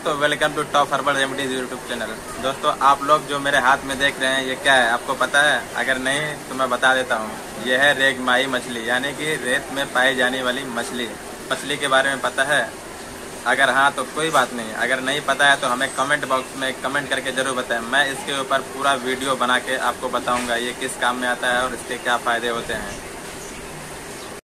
दोस्तों welcome to Top Herbal Remedies YouTube channel दोस्तों, आप लोग जो मेरे हाथ में देख रहे हैं, ये क्या है? आपको पता है? अगर नहीं तो मैं बता देता हूँ। ये है रेगमाई मछली, यानी कि रेत में पाई जाने वाली मछली। मछली के बारे में पता है? अगर हाँ तो कोई बात नहीं। अगर नहीं पता है तो हमें कमेंट बॉक्स में कमेंट करके ज़रूर बताएँ। मैं इसके ऊपर पूरा वीडियो बना के आपको बताऊँगा, ये किस काम में आता है और इसके क्या फ़ायदे होते हैं।